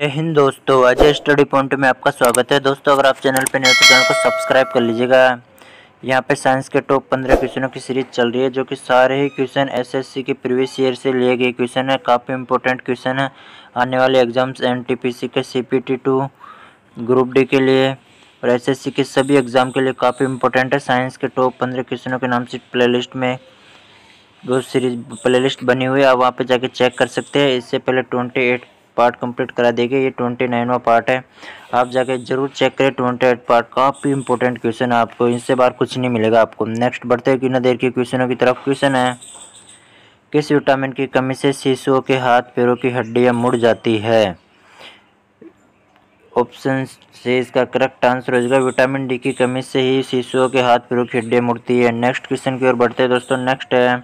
हिंद दोस्तों Ajay study point में आपका स्वागत है। दोस्तों, अगर आप चैनल पर नए तो चैनल को सब्सक्राइब कर लीजिएगा। यहाँ पे साइंस के टॉप पंद्रह क्वेश्चनों की सीरीज़ चल रही है, जो कि सारे ही क्वेश्चन एसएससी के प्रीवियस ईयर से लिए गए क्वेश्चन है। काफ़ी इंपॉर्टेंट क्वेश्चन है। आने वाले एग्ज़ाम्स एनटीपीसी के सीपीटी टू ग्रुप डी के लिए और एसएससी के सभी एग्ज़ाम के लिए काफ़ी इंपॉर्टेंट है। साइंस के टॉप पंद्रह क्वेश्चनों के नाम से प्ले में वो सीरीज़ प्लेलिस्ट बनी हुई है। आप वहाँ पर जाके चेक कर सकते हैं। इससे पहले ट्वेंटी एट पार्ट कंप्लीट करा देगी ये ट्वेंटी नाइनवा पार्ट है। आप जाके ज़रूर चेक करें ट्वेंटी एट पार्ट काफ़ी इंपॉर्टेंट क्वेश्चन है आपको, इससे बार कुछ नहीं मिलेगा आपको। नेक्स्ट बढ़ते हैं कि न देर की क्वेश्चनों की तरफ़। क्वेश्चन है, किस विटामिन की कमी से शिशुओं के हाथ पैरों की हड्डियाँ मुड़ जाती है? ऑप्शन से इसका करेक्ट आंसर हो जाएगा विटामिन डी की कमी से ही शिशुओं के हाथ पैरों की हड्डियाँ मुड़ती है। नेक्स्ट क्वेश्चन की ओर बढ़ते हैं दोस्तों नेक्स्ट है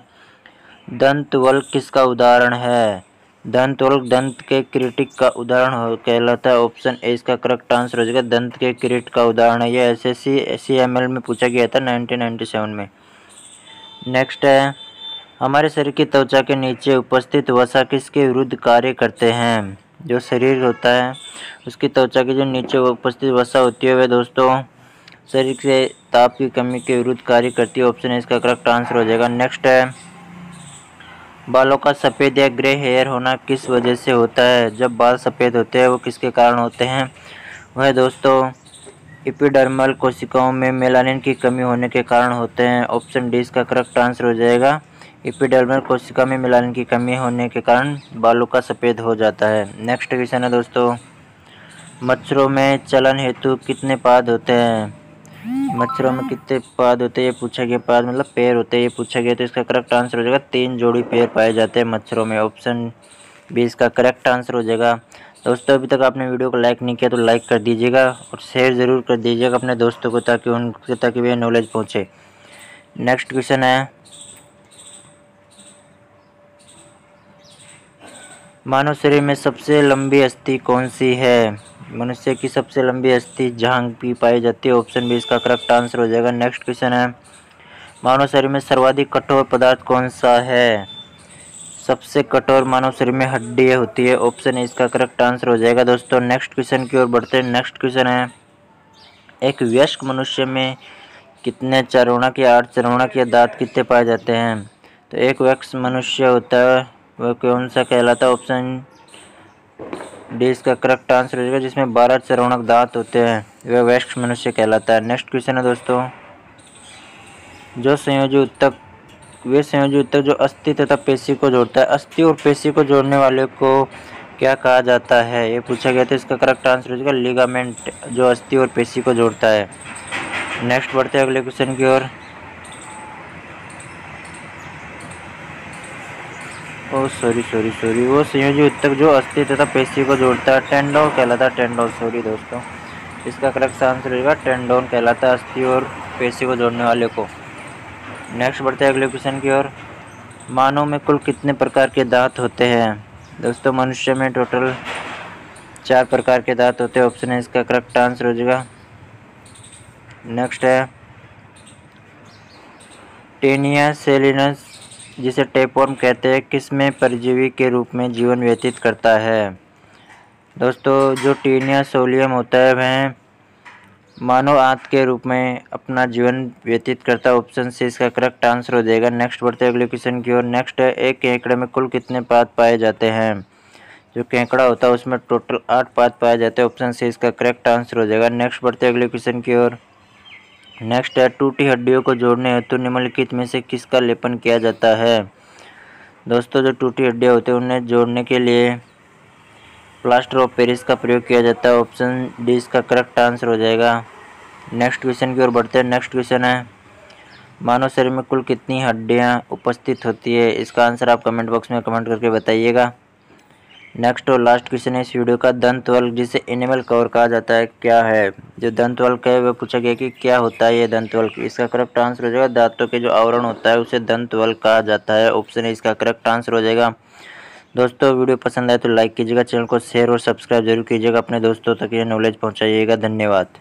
दंत वल्क किसका उदाहरण है? दंत दंत के क्रिटिक का उदाहरण कहलाता है। ऑप्शन ए इसका करेक्ट आंसर हो जाएगा, दंत के क्रिट का उदाहरण है। यह S S C M L में पूछा गया था 1997 में। नेक्स्ट है, हमारे शरीर की त्वचा के नीचे उपस्थित वसा किसके विरुद्ध कार्य करते हैं? जो शरीर होता है, उसकी त्वचा के जो नीचे उपस्थित वसा होती है, वह दोस्तों शरीर से ताप की कमी के विरुद्ध कार्य करती है। ऑप्शन ए इसका करेक्ट आंसर हो जाएगा। नेक्स्ट है बालों का सफ़ेद या ग्रे हेयर होना किस वजह से होता है? जब बाल सफ़ेद होते हैं, वो किसके कारण होते हैं? वह दोस्तों इपिडर्मल कोशिकाओं में मेलानिन की कमी होने के कारण होते हैं। ऑप्शन डी इसका करेक्ट आंसर हो जाएगा। इपिडर्मल कोशिका में मेलानिन की कमी होने के कारण बालों का सफ़ेद हो जाता है। नेक्स्ट क्वेश्चन है दोस्तों। मच्छरों में चलन हेतु कितने पाद होते हैं? मच्छरों में कितने पाद होते हैं, ये पूछा गया पाद मतलब पैर होते हैं, ये पूछा गया तो इसका करेक्ट आंसर हो जाएगा, तीन जोड़ी पैर पाए जाते हैं मच्छरों में ऑप्शन बी इसका करेक्ट आंसर हो जाएगा। दोस्तों, अभी तक आपने वीडियो को लाइक नहीं किया तो लाइक कर दीजिएगा और शेयर ज़रूर कर दीजिएगा अपने दोस्तों को ताकि उनके, ताकि वे नॉलेज पहुँचे। नेक्स्ट क्वेश्चन है। मानव शरीर में सबसे लंबी अस्थि कौन सी है? मनुष्य की सबसे लंबी अस्थि जहाँ भी पाई जाती है ऑप्शन बी इसका करेक्ट आंसर हो जाएगा। नेक्स्ट क्वेश्चन है, मानव शरीर में सर्वाधिक कठोर पदार्थ कौन सा है? सबसे कठोर मानव शरीर में हड्डी होती है ऑप्शन ए इसका करेक्ट आंसर हो जाएगा। दोस्तों नेक्स्ट क्वेश्चन की ओर बढ़ते हैं। नेक्स्ट क्वेश्चन है, एक व्यस्क मनुष्य में कितने चरणक या आठ चरणक या दांत कितने पाए जाते हैं? तो एक व्यक्स मनुष्य होता है, वह कौन सा कहलाता है? ऑप्शन डी इसका करेक्ट आंसर हो जाएगा, जिसमें बारह चरणक दांत होते हैं। वह वैश्क मनुष्य कहलाता है। नेक्स्ट क्वेश्चन है दोस्तों। जो संयोजी उत्तक वे संयोजी उत्तक जो अस्थि तथा पेशी को जोड़ता है। अस्थि और पेशी को जोड़ने वाले को क्या कहा जाता है? ये पूछा गया था, इसका करेक्ट आंसर हो जाएगा। लिगामेंट जो अस्थि और पेशी को जोड़ता है। नेक्स्ट बढ़ते हैं अगले क्वेश्चन की ओर। ओ सॉरी सॉरी सॉरी वो संयोजी उत्तक जो अस्थि तथा पेशी को जोड़ता है। टेंडोन कहलाता है टेंडोन सॉरी दोस्तों। इसका करेक्ट आंसर रहेगा टेंडोन कहलाता है अस्थि और पेशी को जोड़ने वाले को। नेक्स्ट बढ़ते हैं अगले क्वेश्चन की ओर। मानव में कुल कितने प्रकार के दांत होते हैं? दोस्तों, मनुष्य में टोटल चार प्रकार के दांत होते हैं। ऑप्शन है, इसका करेक्ट आंसर हो जाएगा। नेक्स्ट है टेनिया सेलिनस जिसे टेपवर्म कहते हैं, किसमें परजीवी के रूप में जीवन व्यतीत करता है? दोस्तों, जो टीनिया सोलियम होता है, वह मानव आंत के रूप में अपना जीवन व्यतीत करता है। ऑप्शन से इसका करेक्ट आंसर हो जाएगा। नेक्स्ट बढ़ते अगले क्वेश्चन की ओर। नेक्स्ट है एक केंकड़े में कुल कितने पात पाए जाते हैं? जो केंकड़ा होता है, उसमें टोटल आठ पात पाए जाते हैं। ऑप्शन से इसका करेक्ट आंसर हो जाएगा। नेक्स्ट बढ़ते अगले क्वेश्चन की ओर। नेक्स्ट है टूटी हड्डियों को जोड़ने हेतु निम्नलिखित में से किसका लेपन किया जाता है? दोस्तों, जो टूटी हड्डियाँ होती हैं, उन्हें जोड़ने के लिए प्लास्टर ऑफ़ पेरिस का प्रयोग किया जाता है। ऑप्शन डी इसका करेक्ट आंसर हो जाएगा। नेक्स्ट क्वेश्चन की ओर बढ़ते हैं। नेक्स्ट क्वेश्चन है, मानव शरीर में कुल कितनी हड्डियाँ उपस्थित होती है? इसका आंसर आप कमेंट बॉक्स में कमेंट करके बताइएगा। नेक्स्ट और लास्ट क्वेश्चन है, इस वीडियो का दंत वल्क जिसे एनिमल कवर कहा जाता है, क्या है? जो दंत वल्क है, वह पूछा गया कि क्या होता है ये दंत वल्क इसका करेक्ट आंसर हो जाएगा, दांतों के जो आवरण होता है, उसे दंत वल्क कहा जाता है। ऑप्शन है इसका करेक्ट आंसर हो जाएगा। दोस्तों, वीडियो पसंद आए तो लाइक कीजिएगा, चैनल को शेयर और सब्सक्राइब ज़रूर कीजिएगा। अपने दोस्तों तक ये नॉलेज पहुँचाइएगा। धन्यवाद।